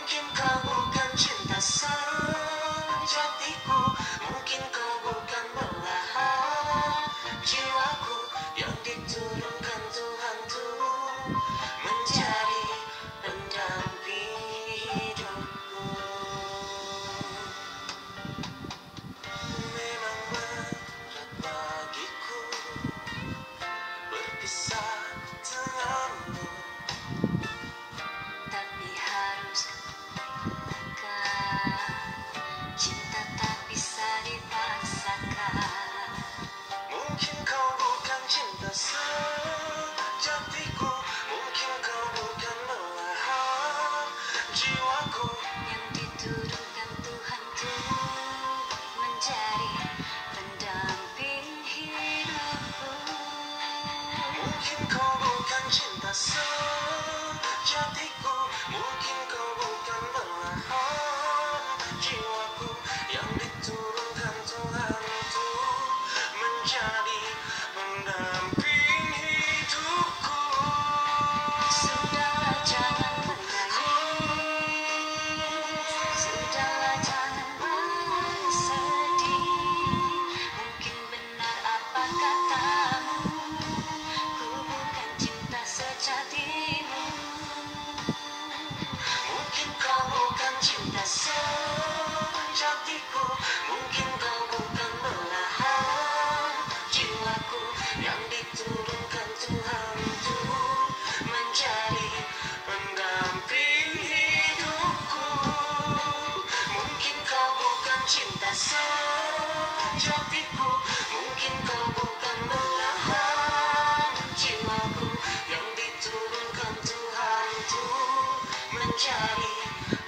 Mungkin kau bukan cinta sejatiku Mungkin kau bukan belahan jiwaku Yang diturunkan Tuhan tuh Menjadi pendamping hidupku. Memang berat bagiku Berpisah denganmu jiwaku yang diturunkan Tuhan tuh menjadi Manjari.